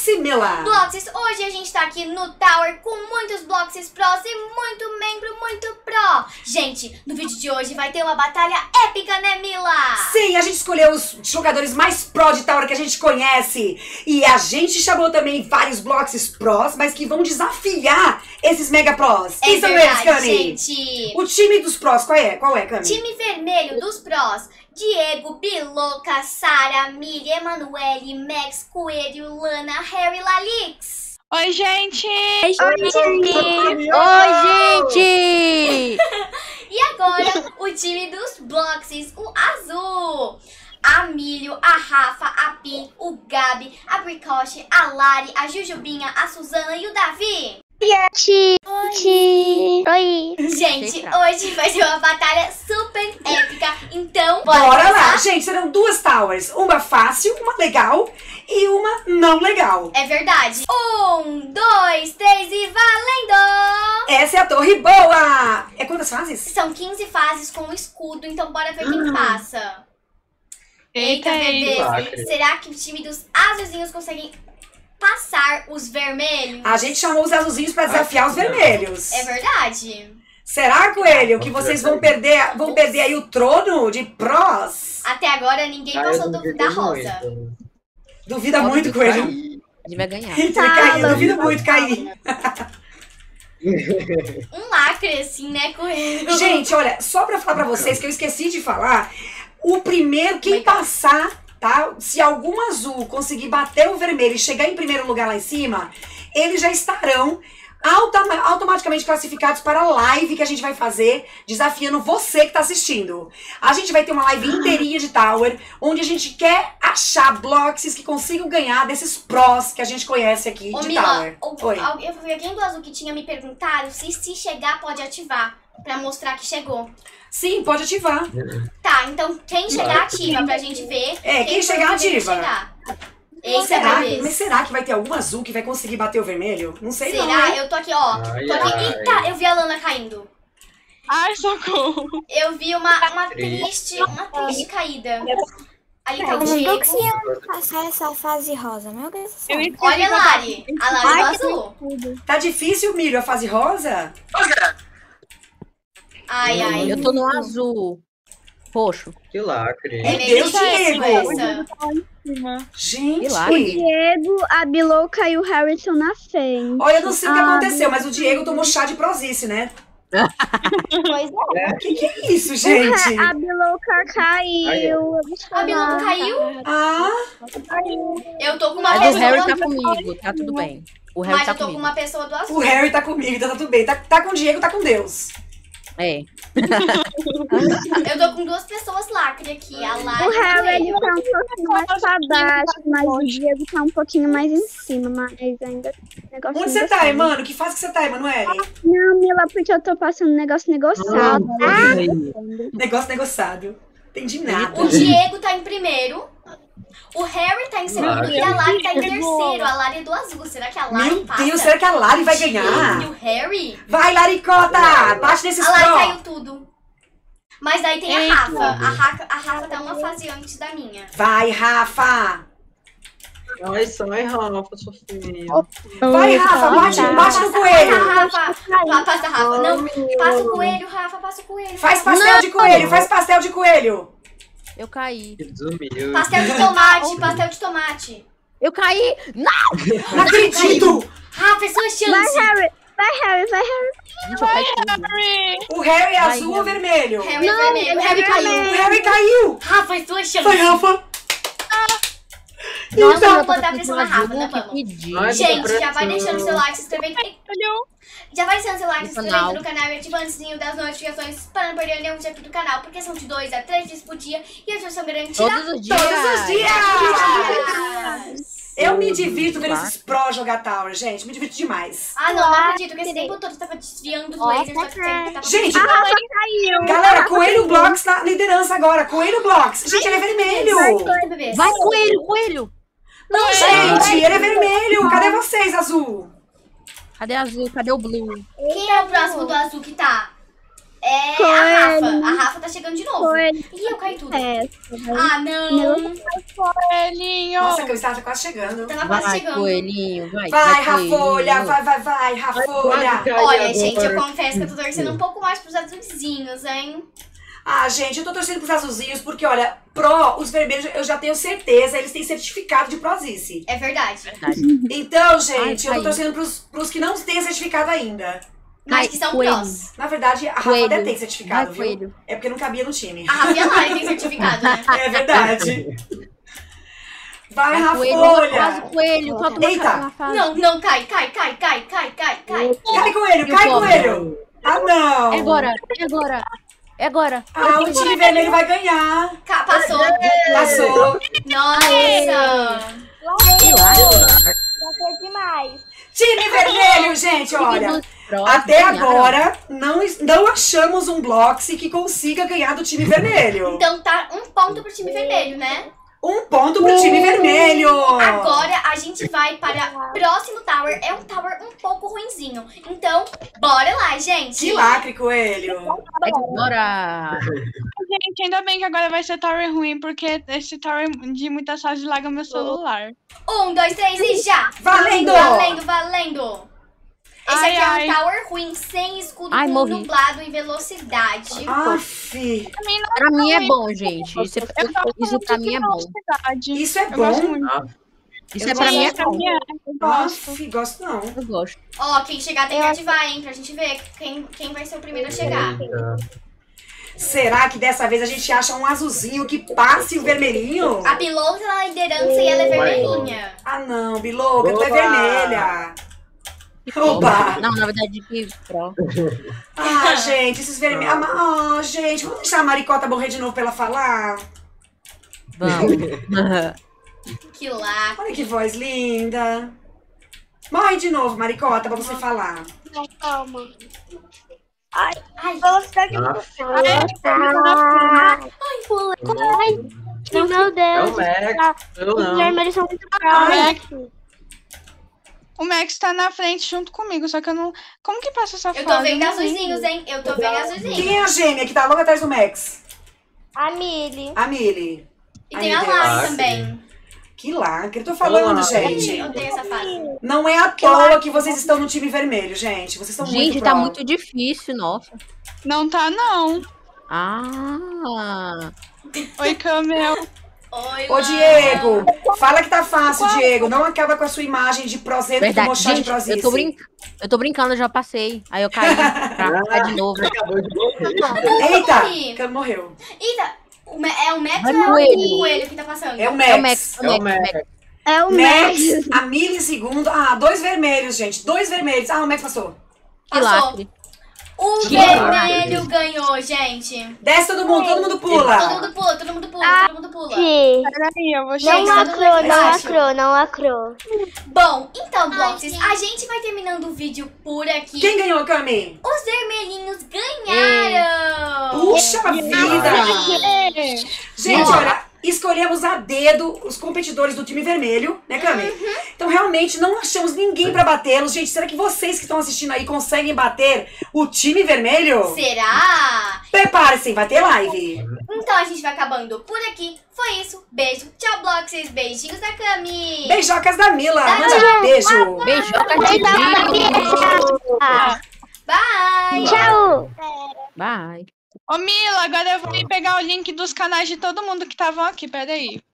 eu sou a Bloximila. Bloxys, hoje a gente tá aqui no Tower com muitos Bloxys Pros e muito membro, muito pro. Gente, no vídeo de hoje vai ter uma batalha épica, né, Mila? Sim, a gente escolheu os jogadores mais pro de Tower que a gente conhece. E a gente chamou também vários Bloxys Pros, mas que vão desafiar esses Mega Pros. É Quem são eles, Cami? gente. O time dos Pros, qual é? Qual é, Cami? Time vermelho dos Pros. Diego, Biloca, Sara, Miriam, Emanuele, Max, Coelho, Lana, Harry, Lalix. Oi, gente! Oi, gente! Oi, gente! E agora, o time dos Bloxys, o azul. A Milho, a Rafa, a Pi, o Gabi, a Bricoche, a Lari, a Jujubinha, a Suzana e o Davi. Gente! Oi! Gente, Fica. hoje vai ser uma batalha super épica, então bora, Bora lá, gente, serão duas Towers. Uma fácil, uma legal e uma não legal. É verdade. Um, dois, três e valendo! Essa é a Torre Boa! É quantas fases? São 15 fases com o escudo, então bora ver quem passa. Eita, bebê. eita! Será que o time dos azulzinhos conseguem passar os vermelhos? A gente chamou os azulzinhos pra desafiar os vermelhos. É verdade. Será, Coelho, que vocês vão perder, vão perder aí o trono de Pros? Até agora ninguém Ah, passou do, da rosa. muito. Duvida muito, Coelho. Ele vai ganhar. Ele Tá, cair, duvido muito cair. Um lacre, assim, né, Coelho? Gente, olha, só pra falar pra vocês que eu esqueci de falar, o primeiro, quem Legal. passar, tá? Se algum azul conseguir bater o vermelho e chegar em primeiro lugar lá em cima, eles já estarão automa- automaticamente classificados para a live que a gente vai fazer, desafiando você que tá assistindo. A gente vai ter uma live inteirinha de Tower, onde a gente quer achar blocks que consigam ganhar desses pros que a gente conhece aqui Ô, de Mila, Tower. o- Oi. al- eu vi alguém do azul que tinha me perguntado se se chegar pode ativar. Pra mostrar que chegou. Sim, pode ativar. Tá, então quem chegar ativa pra gente ver. É, quem o chegar, ativa. chegar. Eita, Será? bebês. Mas será que vai ter algum azul que vai conseguir bater o vermelho? Não sei não, Será? Eu tô aqui, ó. Ai, Tô aqui. ai. Eita, eu vi a Lana caindo. Ai, socorro! Eu vi uma, uma Triste. uma triste caída. Ali tá o Não, Diego. se iam passar essa fase rosa, meu Deus do céu. Eu Olha a Lari. A Lari Ai, azul. Tá difícil, Milho, a fase rosa? Ai, ai. Eu tô no azul. Roxo. Que lacre. É Meu Deus, Diego. Cima. Gente! Milagre. Diego, a Bilouca e o Harrison na frente. Olha, eu não sei o que Ah, aconteceu, mas o Diego tomou chá de prosice, né? Pois é. O que, que é isso, gente? A Bilouca caiu. A chorar. caiu? Ah, Eu tô com uma Mas o Harry pessoa. tá comigo, tá tudo bem. O Harry Mas tá eu tô com comigo. uma pessoa do azul. o Harry tá comigo, então tá tudo bem. Tá, tá com o Diego, tá com Deus. É. Eu tô com duas pessoas lacre aqui. A Lari O Harry ele tá um pouquinho mais pra baixo, mas o Diego tá um pouquinho mais em cima, mas ainda. Negócio Onde você tá, negociado. Emano? Que fase que você tá, Emanuele? Não, Mila, porque eu tô passando negócio negociado. Ah, Negócio negociado. Entendi nada. O Diego tá em primeiro. O Harry tá em segundo Lari. e a Lari tá em terceiro. A Lari é do azul. Será que a Lari Meu passa? Deus, será que a Lari vai ganhar? E o Harry? Vai, Laricota! Bate nesses A Lari pró! caiu tudo. Mas daí tem a Eita. Rafa. A Rafa, a Rafa tá uma fase antes da minha. Vai, Rafa! Ai, sai, Rafa, sua filha. Vai, Rafa, bate, bate no Passa a coelho! Rafa. Pa- Passa a Rafa. Não, passa o coelho, Rafa. Passa o coelho. Faz pastel de coelho, faz pastel de coelho! Eu caí. Que desumilde. Pastel de tomate, pastel de tomate. Eu caí! Não! Não acredito! Rafa, é sua Vai, chance. Harry! Vai, Harry, vai, Harry! Eu caí tudo. Harry! O Harry é Vai, azul Harry. ou vermelho? Harry é Não, vermelho. O Harry caiu. O Harry caiu! Rafa, é sua chance. Vai, Rafa! Nossa, Vamos eu tô botar na azul, Rafa, né, que vamos? Gente, já vai deixando seu like, se inscrevendo. Já vai deixando seu like, se inscrevendo no canal e ativando o sininho das notificações para não perder nenhum vídeo aqui do canal, porque são de 2 a 3 dias por dia e a versão garantida. Todos os dias. Todos os dias! dias! Eu me divirto vendo esses pró jogar Tower, gente. Me divirto demais. Ah, não, não acredito que esse tempo todo tava desviando dos lasers. Tava Gente, A Rafa caiu! galera, Coelho Blocks na liderança agora. Coelho Blocks. Gente, ele é vermelho. Vai, coelho, coelho! Não, gente, ele é vermelho. Cadê vocês, azul? Cadê azul? Cadê o blue? Quem é o próximo do azul que tá? É a Coelho. Rafa. A Rafa tá chegando de novo. Coelho. Ih, eu caí tudo. É, Ah, não. Coelhinho. Nossa, a Cristal tá quase chegando. Tava quase Vai, chegando. coelhinho, vai. Vai. Rafolha, vai, vai, vai, Rafolha. Olha, gente, eu confesso que eu tô torcendo um pouco mais pros azulzinhos, hein? Ah, gente, eu tô torcendo pros azulzinhos porque, olha, Pro, os vermelhos, eu já tenho certeza, eles têm certificado de Prosice. É verdade. Então, gente, eu tô Ai, torcendo pros, pros que não têm certificado ainda. Mas Vai, que são coelho. prós. Na verdade, a Rafa até tem certificado, Vai, viu? coelho. É porque não cabia no time. A Rafa e a Lari tem certificado, né? É verdade. Vai, Vai, coelho. Rafolha. Quase coelho. Uma Eita. Não, não, cai, cai, cai, cai, cai, cai, cai. Cai, coelho, cai, coelho. Ah, não. É agora, é agora. É agora. Ah, o time vermelho vai ganhar. Ca- Passou. Passou. Nossa. demais. Time vermelho, gente, olha. Até agora, não, não achamos um Bloxy que consiga ganhar do time vermelho. Então tá um ponto pro time vermelho, né? Um ponto pro time vermelho. Gente vai para o próximo tower. É um tower um pouco ruinzinho. Então, bora lá, gente. Que lacre, coelho. Bora. Gente, ainda bem que agora vai ser tower ruim, porque esse tower de muitas fases laga meu celular. Um, dois, três e já! Valendo! Valendo, valendo! Esse Ai, aqui é ai. um tower ruim, sem escudo, Ai, com nublado em velocidade. Aff, Pra mim mim é bom, gente. Isso, é- eu isso pra mim é bom. isso é Eu gosto bom. Isso Eu é pra mim é é. Eu gosto. Gosto não. Eu gosto. Ó, quem chegar tem que ativar, hein? Pra gente ver quem, quem vai ser o primeiro a chegar. Será que dessa vez a gente acha um azulzinho que passe o vermelhinho? A Pilou tá na liderança e ela é vermelhinha. Ah não, Biloga, tu é vermelha. Oba! Não, na verdade, que pró. Ah, gente, esses vermelhos. Ah, ah, gente, vamos deixar a Maricota morrer de novo pra ela falar? Vamos. Que lá. Olha que voz linda. Morre de novo, Maricota, pra você falar. Calma. Ai, Velocidade Ai, meu É Deus. o Max. Eu Os não. vermelhos são muito Ai. fracos. O Max tá na frente junto comigo, só que eu não. Como que passa essa eu fase? tô vendo não azulzinhos, hein? Eu tô vendo azulzinhos. Quem é a gêmea que tá logo atrás do Max? A Mili. A Millie. E Ai, tem a meu. Lari também. Que lacre, tô falando, Olá. gente. Eu tenho essa fase. Não é à toa que vocês estão no time vermelho, gente. Vocês estão muito Gente, tá muito difícil, nossa. Não tá, não. Ah. Oi, Camel. Oi, Ô. Diego, fala que tá fácil, Diego. Não acaba com a sua imagem de prozeto do Verdade. mochá de Gente, prosice. eu tô, brinca... eu tô brincando, eu já passei. Aí eu caí pra de novo. Acabou de morrer. Eita. Cam morreu. Eita, o Ma- é o Max ou é o coelho. coelho que tá passando? É o É o Max. Max, É o Max, Max. Max. É o Max, Max. a milissegundo. Ah, dois vermelhos, gente. Dois vermelhos. Ah, o Max passou. Que Passou. O Que vermelho ganhou, gente. Desce todo mundo, todo mundo Todo pula. mundo pula, todo mundo pula, Ah, todo mundo pula. Sim. Peraí, eu vou Não chegar. tudo lacrou, não lacrou, não lacrou. Bom, então, Bloxes, a gente vai terminando o vídeo por aqui. Quem ganhou, Cami? Os vermelhinhos ganharam! Puxa vida! É. Gente, olha, escolhemos a dedo os competidores do time vermelho, né, Cami? Uhum. Então, realmente, não achamos ninguém pra batê-los. Gente, será que vocês que estão assistindo aí conseguem bater o time vermelho? Será? Prepare-se, vai ter live. Então a gente vai acabando por aqui. Foi isso. Beijo. Tchau, Bloxes. Beijinhos da Cami. Beijocas da Mila. Mande um beijo. Beijoca de Ah, Bye. tchau. Bye. Ô, Mila, agora eu vou ir pegar o link dos canais de todo mundo que estavam aqui. Peraí.